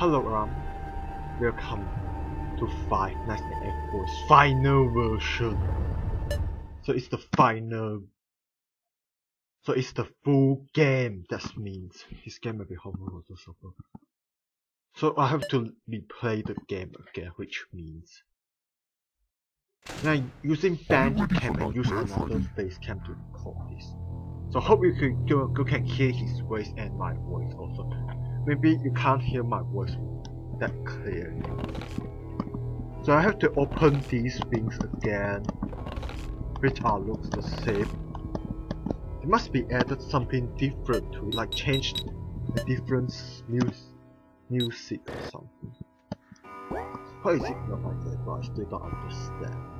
Hello, Ram. Welcome to Five Nights at Freddy's final version. So it's the final. So it's the full game. That means this game will be horrible to suffer. So I have to replay the game again, which means now using Bandicam and use another face cam to record this. So hope you can you, you can hear his voice and my voice also. Maybe you can't hear my voice that clearly. So I have to open these things again, which are looks the same. It must be added something different to like change the different music, music or something. Why is it not like that? I still don't understand.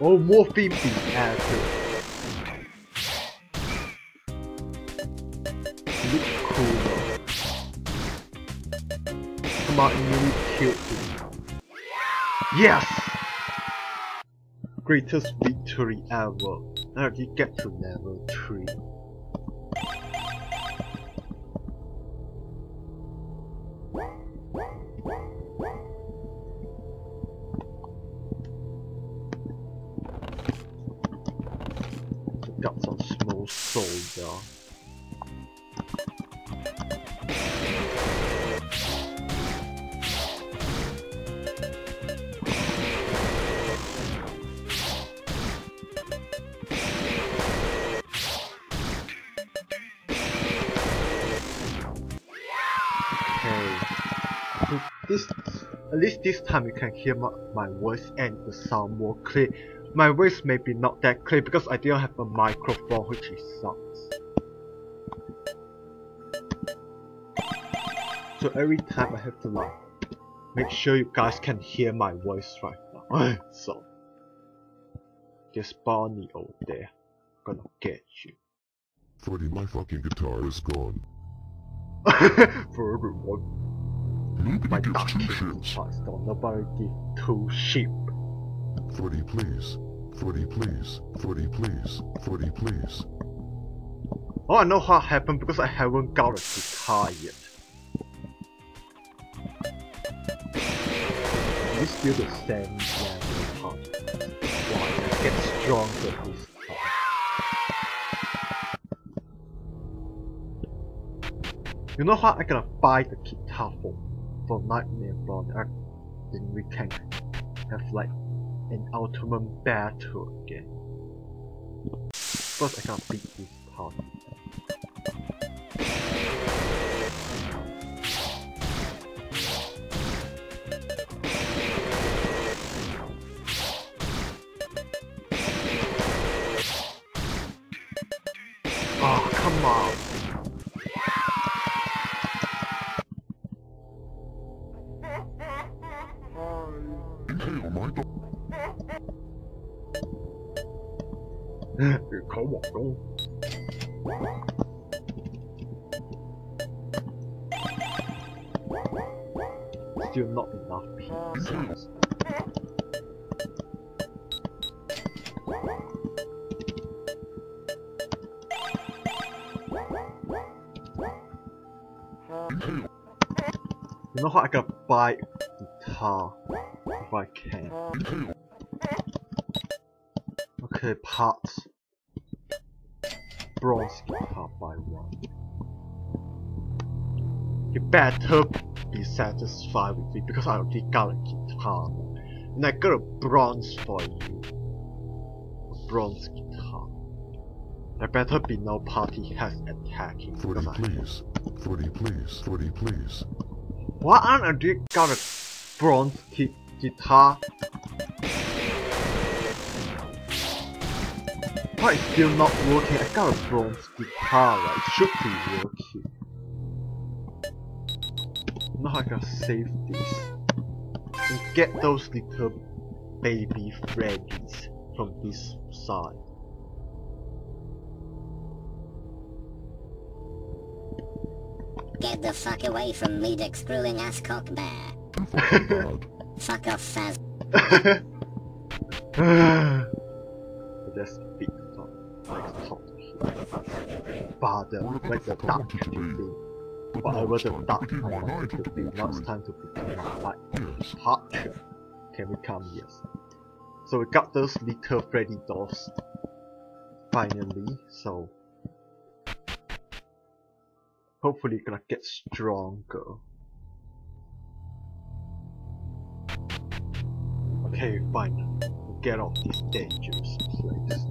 Oh, more theme being added. Look cool though. Come on, you really him. Yes! Greatest victory ever. Now you get to level 3. At least this time you can hear my, voice and the sound more clear. My voice may be not that clear because I didn't have a microphone which sucks. So every time I have to like make sure you guys can hear my voice right now. so there's Barney over there. Gonna get you. Freddy, my fucking guitar is gone. For everyone. Nobody My gives two shits. on. Nobody give two sheep. Freddy, please. Freddy, please. Freddy, please. Freddy, please. Oh, I know how it happened because I haven't got a guitar yet. It's still the same level part. Why I get stronger this time. You know what? I gonna buy the guitar for for Nightmare Bond. and Then we can have like an ultimate battle again. First, I gotta beat this part. Oh, come on. Still not enough pieces. Know what? I gotta buy a guitar if I can. Okay, parts. Bronze guitar by one. You better be satisfied with it because I already got a guitar. And I got a bronze for you. A bronze guitar. There better be no party has attacking I please. Freddy, please. Freddy, please. I got a bronze gu- guitar? Why is still not working? I got a bronze guitar, right? It should be working. Now I gotta save this. And get those little baby Freddies from this side. Get the fuck away from me, dick screwing ass cock bear. too fucking bad. Fuck off, Faz. Let's speak talk. Let's talk to him. Father, Whatever let the the fuck I dark wanted to to be. be. But now Whatever it's the dark begin my wanted to be. Now it's time to begin my light. Yes, Departure. Can we come yes? So we got those little Freddy dolls. Finally, so hopefully gonna get stronger. Okay, fine. Get off this dangerous place.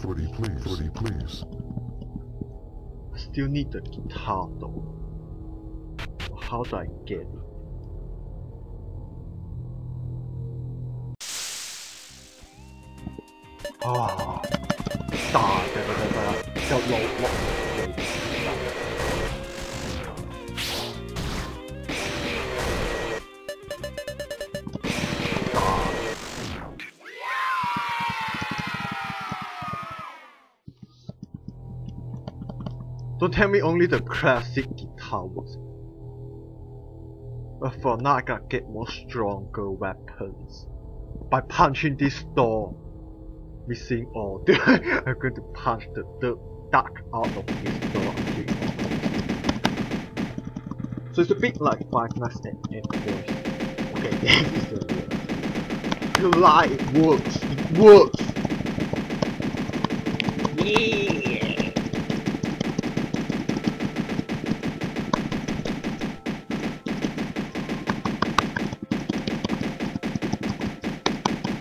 Freddy, please. Freddy, please. I still need the guitar though. How do I get it? Ah, 大嘅嗰个就落落嚟。Don't tell me only the classic guitar works. But for now I gotta get more stronger weapons. By punching this door. Missing all. I'm going to punch the, the dark out of his door. So it's a bit like Five Nights at Freddy's. Okay, is the word. You lie, it works. It works. Yeah.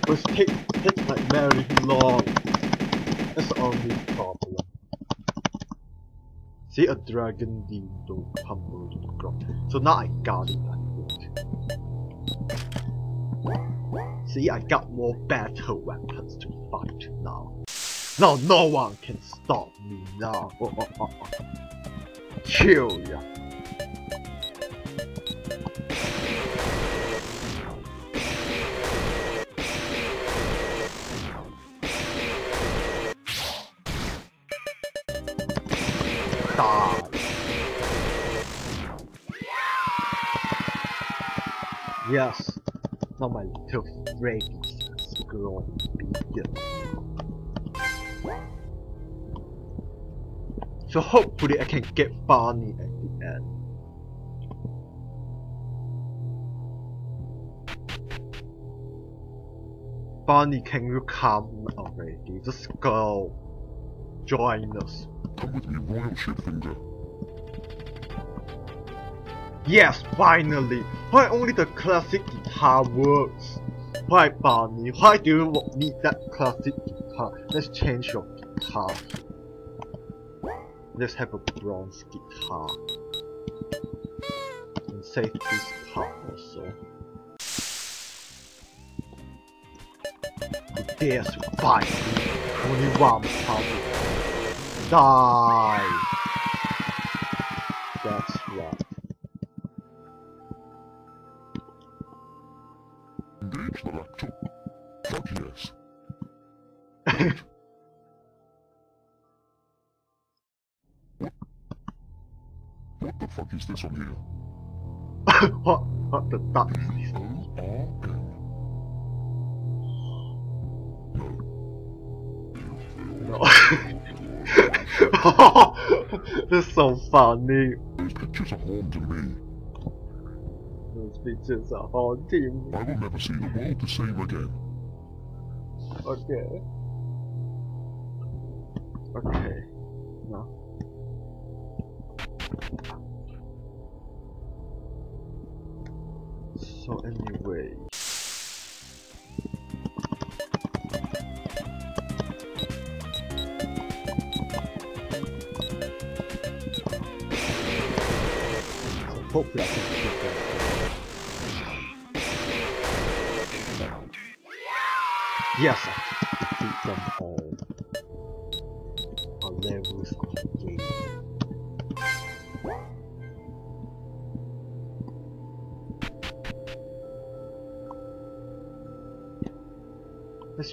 But it takes like very long. That's the only problem. See a dragon dildo humble to. So now I got it, I think. See, I got more better weapons to fight now. Now no one can stop me now. Chill, yeah. Yes, little Freddy's is growing bigger. So hopefully I can get Barney at the end. Barney, can you come already? Just go. Join us. Come with me, Royal Shipfinger. Yes, finally! Why only the classic guitar works? Why Barney? Why do you need that classic guitar? Let's change your guitar. Let's have a bronze guitar. And save this part also. Dares to? Only one power. Die! Is this on here? what? What the duck? B-O-R-N. No. No. That's so funny. Those pictures are haunting me. Those pictures are haunting me. I will never see the world the same again. Okay. Okay. No. So anyway. Hopefully I can. Yes, I them all.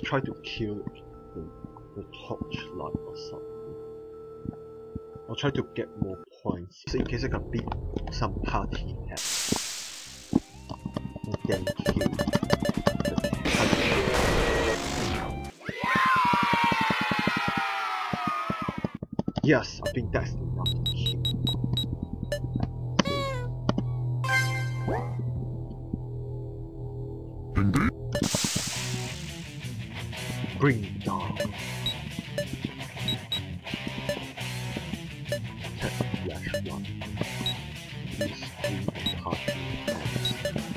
Try to kill the, the torchlight or something. I'll try to get more points, so in case I can beat some party at and then kill the Yes, I think that's enough Bring it down. Attack flash one. Use green and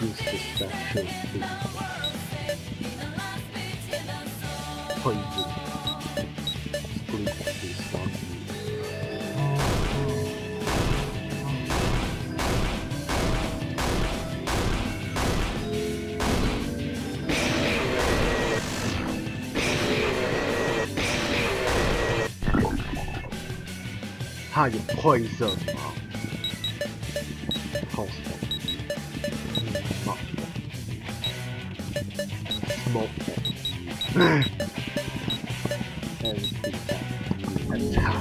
use the special thing. Poison. 他有 poison 吗？好爽！Smoke. and and.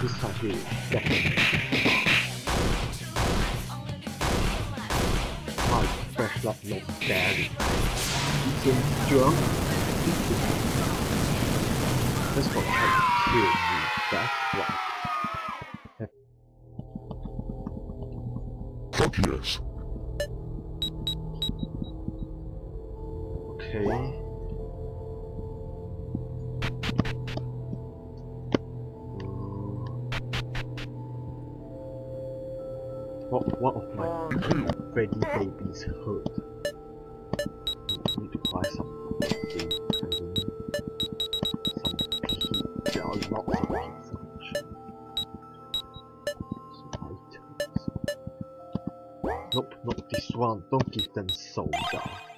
This time definitely. My fresh like no scary. Xin Zhuang. This one can kill me. That's right. Fuck yes. Okay. What one of my um. Freddy babies hurt. Need need to buy some then some pizza, lots of pizza. Some items. Nope, not this one. Don't give them soda.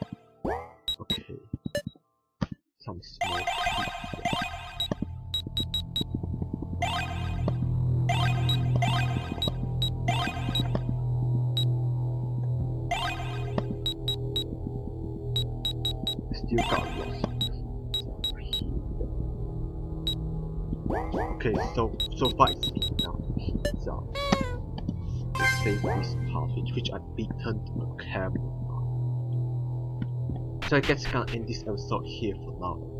Here. Okay, so so far enough pizza. To save this part which, which I beaten a camera. So I guess I can end this episode here for now.